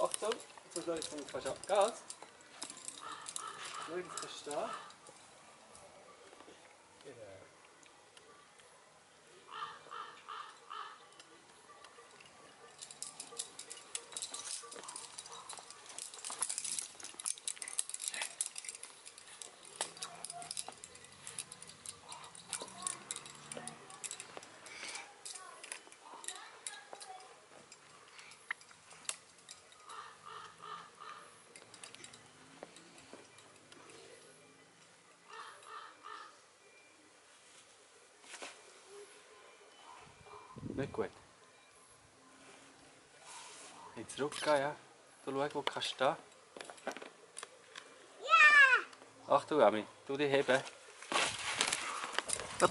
Achtung, so soll ich von. Gas. Schau, jetzt kannst Nicht gut. Jetzt zurückgehen, ja. Du schau, wo kannst du stehen. Ja! Achtung, Ami, du dich heben. Gut.